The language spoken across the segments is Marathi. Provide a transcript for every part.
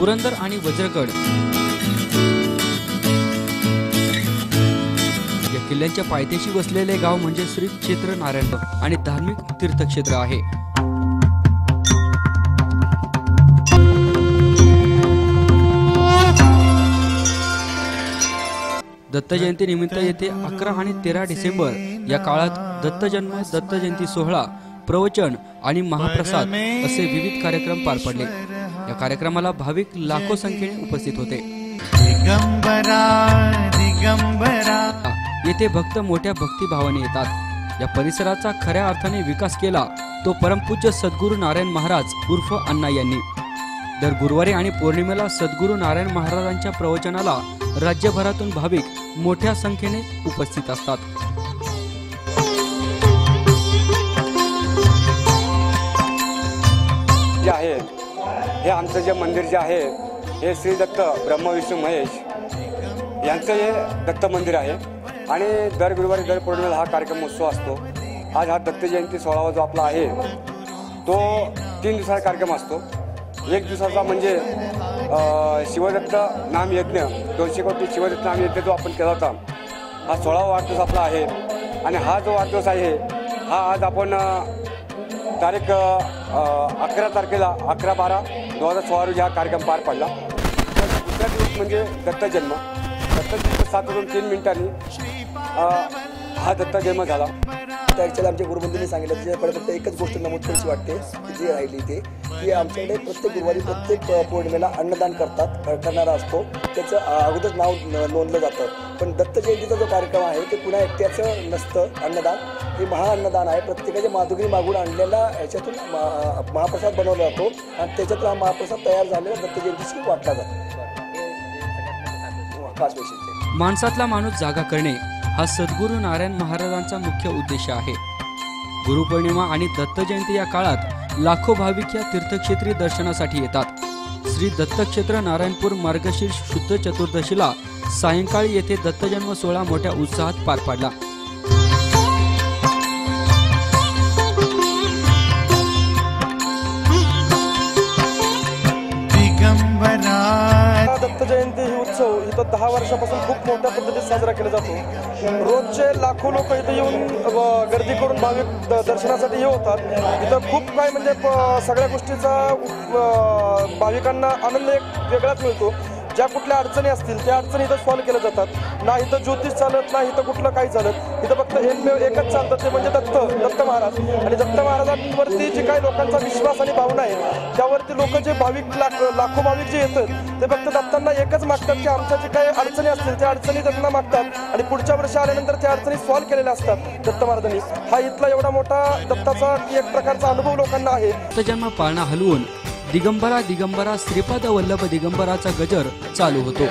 पुरंदर आणि वज्रगड. या किल्ल्यांच्या पायथ्याशी वसलेले गाव म्हणजे श्री क्षेत्र नारायण आणि धार्मिक तीर्थक्षेत्र आहे. दत्त जयंती निमित्त येथे अकरा आणि तेरा डिसेंबर या काळात दत्त जन्म दत्त जयंती सोहळा प्रवचन आणि महाप्रसाद असे विविध कार्यक्रम पार पडले. या कार्यक्रमाला भाविक लाखो संख्येने उपस्थित होते. दिगंबरा दिगंबरा. येथे भक्त मोठ्या भक्तिभावाने येतात. या परिसराचा खऱ्या अर्थाने विकास केला तो परमपूज्य सद्गुरू नारायण महाराज उर्फ अण्णा यांनी. दर गुरुवारी आणि पौर्णिमेला सद्गुरू नारायण महाराजांच्या प्रवचनाला राज्यभरातून भाविक मोठ्या संख्येने उपस्थित असतात. आमचं जे मंदिर जे आहे हे श्री दत्त ब्रह्मविष्णू महेश यांचं हे दत्त मंदिर आहे. आणि दर गुरुवारी दर पौर्णिमेला हा कार्यक्रम उत्सव असतो. आज हा दत्त जयंती सोळावा जो आपला आहे तो तीन दिवसाचा कार्यक्रम असतो. एक दिवसाचा म्हणजे शिवदत्त नाम यज्ञ दोनशे कोटी शिवदत्त नाम यज्ञ जो आपण केला होता हा सोळावा वाढदिवस आपला आहे. आणि हा जो वाढदिवस आहे हा आज आपण तारीख अकरा तारखेला अकरा बारा दोन हजार सोळा रोजी हा कार्यक्रम पार पडला. तर दुसरा दिवस म्हणजे दत्तजन्म जन्म. दत्त जन्म सात वाजून तीन मिनिटांनी हा दत्ता जन्म झाला. त्या ॲक्च्युली आमच्या गुरुबंधूंनी सांगितलं त्याच्याकडे फक्त एकच गोष्ट नमूद करायची वाटते जी राहिली ते की आमच्याकडे प्रत्येक गुरुवारी प्रत्येक पौर्णिमेला अन्नदान करतात करणारा असतो. त्याचं अगोदर नाव न- नोंदलं जातं. पण दत्त जयंतीचा जो कार्यक्रम आहे ते पुन्हा एकट्याचं नसतं अन्नदान. हे महाअन्नदान आहे. प्रत्येकाच्या माधुरी मागून आणलेला ह्याच्यातून महाप्रसाद बनवला जातो. आणि त्याच्यातून हा महाप्रसाद तयार झालेला दत्त जयंतीशी वाटला जातो. हो, वैशिष्ट्य माणसातला माणूस जागा करणे हा सद्गुरू नारायण महाराजांचा मुख्य उद्देश आहे. गुरुपौर्णिमा आणि दत्त जयंती या काळात लाखो भाविक या तीर्थक्षेत्री दर्शनासाठी येतात. श्री दत्तक्षेत्र नारायणपूर मार्गशीर्ष शुद्ध चतुर्दशीला सायंकाळी येथे दत्तजन्म सोहळा मोठ्या उत्साहात पार पाडला. दहा वर्षापासून खूप मोठ्या पद्धतीत साजरा केला जातो. रोजचे लाखो लोक इथं येऊन गर्दी करून भाविक द- दर्शनासाठी हे होतात. इथं खूप काय म्हणजे प- सगळ्या गोष्टीचा भाविकांना आनंद एक वेगळाच मिळतो. ज्या कुठल्या अडचणी असतील त्या अडचणी इथं सॉल्व्ह केल्या जातात. ना इथं ज्योतिष चालत ना इथं कुठलं काही चालत. इथं फक्त एकमेव एकच चालतं ते म्हणजे दत्त दत्त महाराज. आणि दत्त महाराजांवरती जे काही लोकांचा विश्वास आणि भावना आहे त्यावरती लोक जे भाविक लाख लाखो भाविक जे येतात ते फक्त दत्तांना एकच मागतात की आमच्या जे काही अडचणी असतील त्या अडचणी त्यांना मागतात. आणि पुढच्या वर्षी आल्यानंतर त्या अडचणी सॉल्व्ह केलेल्या असतात दत्त महाराजांनी. हा इथला एवढा मोठा दत्ताचा एक प्रकारचा अनुभव लोकांना आहे. जन्म पाळणा हलवून दिगंबरा दिगंबरा श्रीपाद वल्लभ दिगंबराचा गजर चालू होतो.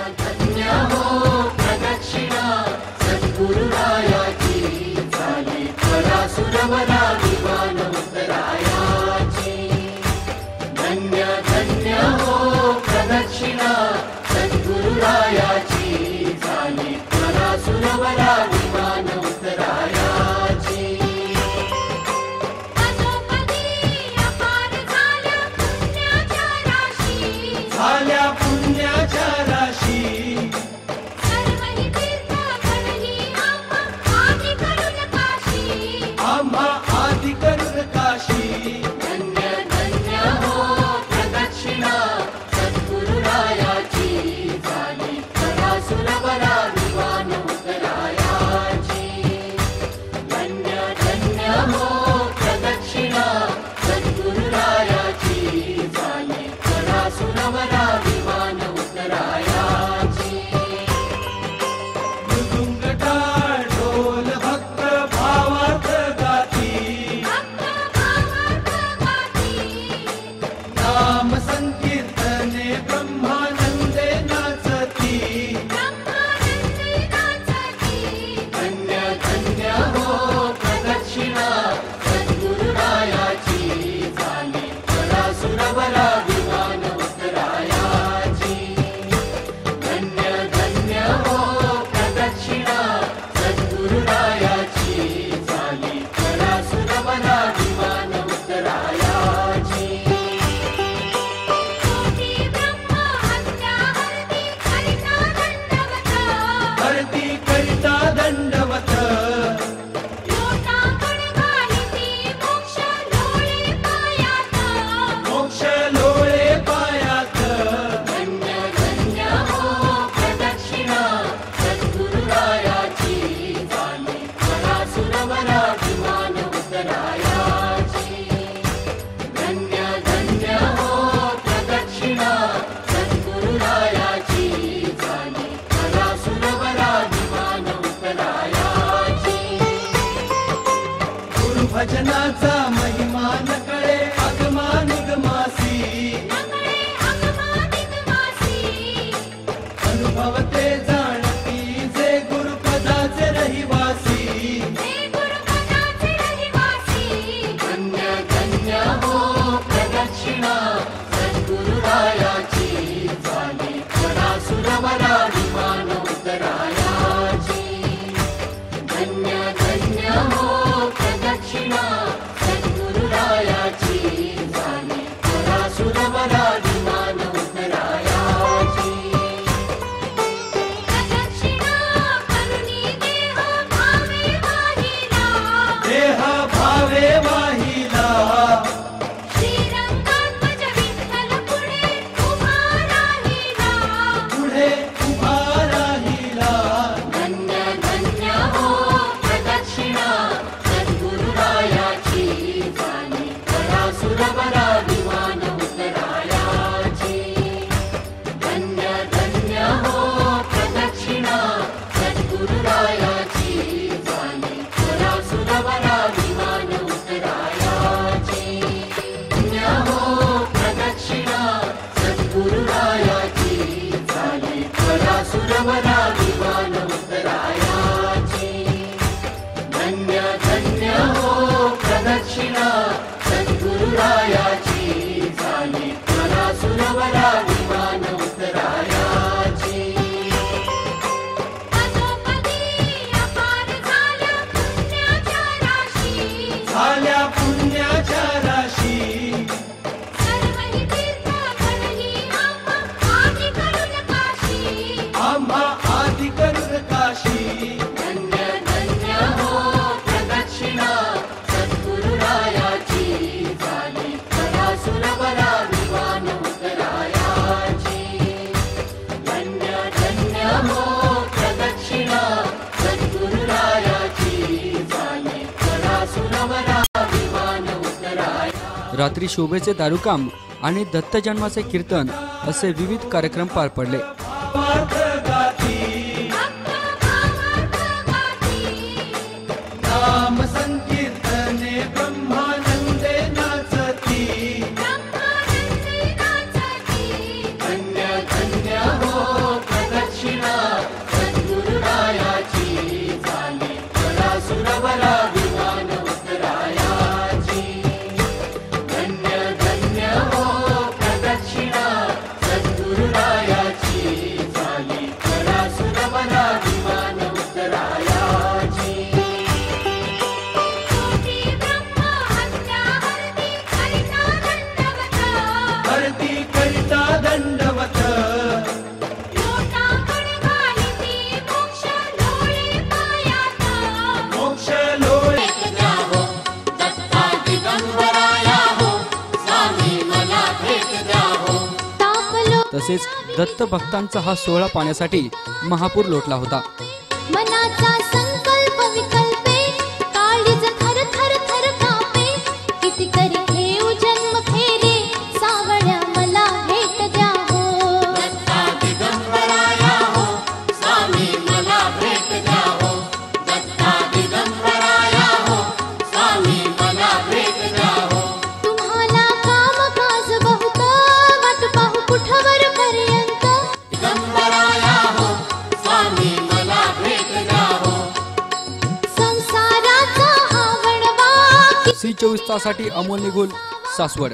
അനുഭവത്തിൽ la. रात्री शोभेचे दारुकाम आणि दत्तजन्माचे कीर्तन असे विविध कार्यक्रम पार पडले. तसेच दत्तभक्तांचा हा सोहळा पाहण्यासाठी महापूर लोटला होता. चोवीस तासाठी अमोल निघोल सासवड.